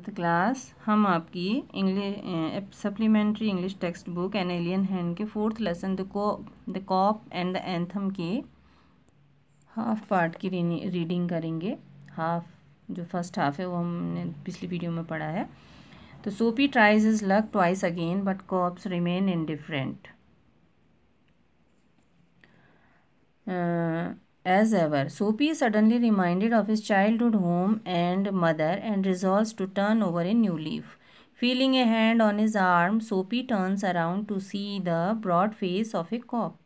Twelfth class, हम आपकी English supplementary English textbook an alien hand के fourth lesson the the cop and the anthem के half part की reading करेंगे। Half जो फ़र्स्ट हाफ़ है, वो हमने पिछली वीडियो में पढ़ा है। तो Soapy tries his luck twice again but cops remain in different As ever, Soapy is suddenly reminded of his childhood home and mother and resolves to turn over a new leaf. Feeling a hand on his arm, Soapy turns around to see the broad face of a cop.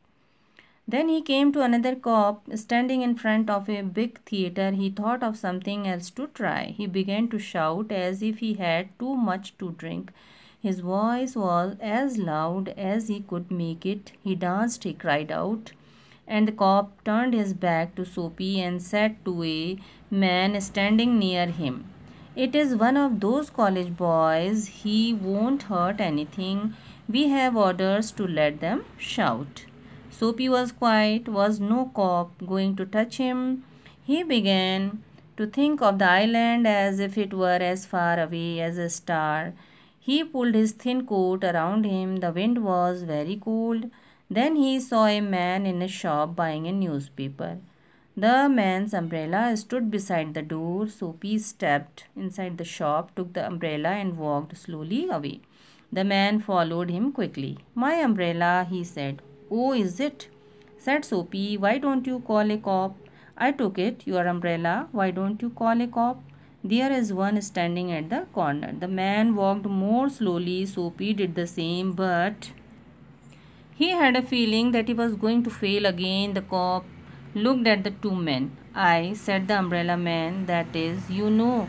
Then he came to another cop standing in front of a big theater. He thought of something else to try. He began to shout as if he had too much to drink. His voice was as loud as he could make it. He danced, he cried out and the cop turned his back to Soapy and said to a man standing near him, It is one of those college boys. He won't hurt anything. We have orders to let them shout. Soapy was quiet. Was no cop going to touch him? He began to think of the island as if it were as far away as a star. He pulled his thin coat around him. The wind was very cold. Then he saw a man in a shop buying a newspaper. The man's umbrella stood beside the door. Soapy stepped inside the shop, took the umbrella and walked slowly away. The man followed him quickly. My umbrella, he said. Oh, is it? said Soapy. Why don't you call a cop? I took it, your umbrella. Why don't you call a cop? There is one standing at the corner. The man walked more slowly. Soapy did the same, but he had a feeling that he was going to fail again. The cop looked at the two men. I, said the umbrella man, that is, you know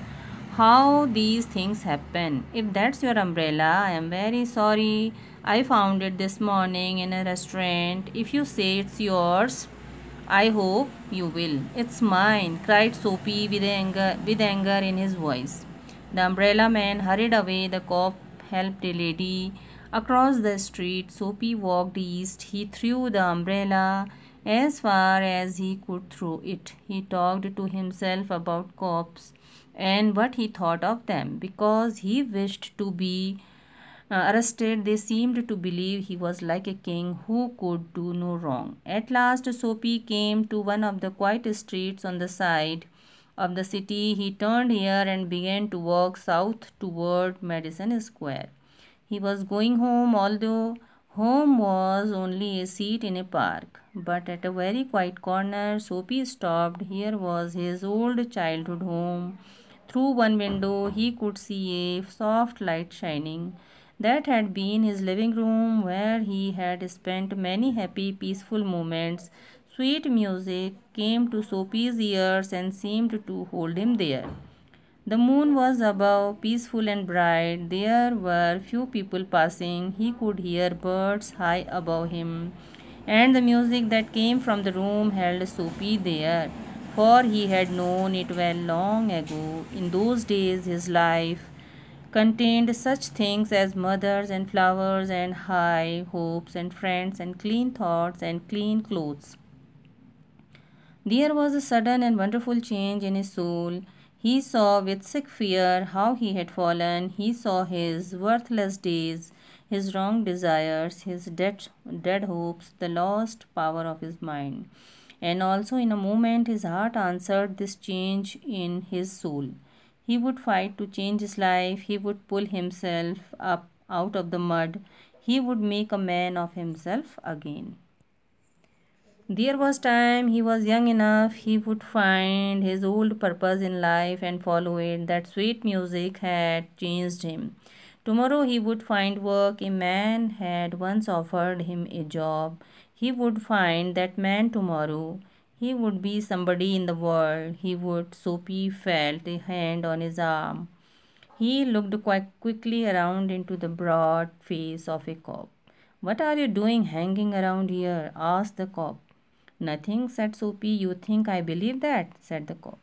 how these things happen. If that's your umbrella, I am very sorry. I found it this morning in a restaurant. If you say it's yours, I hope you will. It's mine, cried Soapy with anger, with anger in his voice. The umbrella man hurried away. The cop helped a lady Across the street, Soapy walked east. He threw the umbrella as far as he could throw it. He talked to himself about cops and what he thought of them. Because he wished to be uh, arrested, they seemed to believe he was like a king who could do no wrong. At last, Soapy came to one of the quiet streets on the side of the city. He turned here and began to walk south toward Madison Square. He was going home, although home was only a seat in a park. But at a very quiet corner, Soapy stopped. Here was his old childhood home. Through one window, he could see a soft light shining. That had been his living room where he had spent many happy, peaceful moments. Sweet music came to Soapy's ears and seemed to hold him there. The moon was above, peaceful and bright. There were few people passing. He could hear birds high above him. And the music that came from the room held Soapy there, for he had known it well long ago. In those days, his life contained such things as mothers and flowers and high hopes and friends and clean thoughts and clean clothes. There was a sudden and wonderful change in his soul. He saw with sick fear how he had fallen. He saw his worthless days, his wrong desires, his dead, dead hopes, the lost power of his mind. And also, in a moment, his heart answered this change in his soul. He would fight to change his life. He would pull himself up out of the mud. He would make a man of himself again. There was time he was young enough he would find his old purpose in life and follow it. That sweet music had changed him. Tomorrow he would find work. A man had once offered him a job. He would find that man tomorrow. He would be somebody in the world. He would. Soapy felt a hand on his arm. He looked quite quickly around into the broad face of a cop. What are you doing hanging around here? asked the cop. Nothing, said Soapy. You think I believe that? said the cop.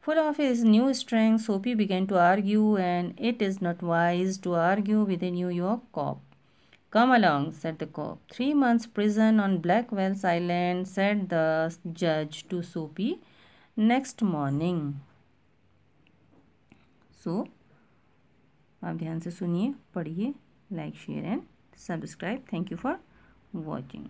Full of his new strength, Soapy began to argue, and it is not wise to argue with a New York cop. Come along, said the cop. Three months' prison on Blackwell's Island, said the judge to Soapy next morning. So, आप ध्यान से सुनिए पढ़िए like share and subscribe thank you for watching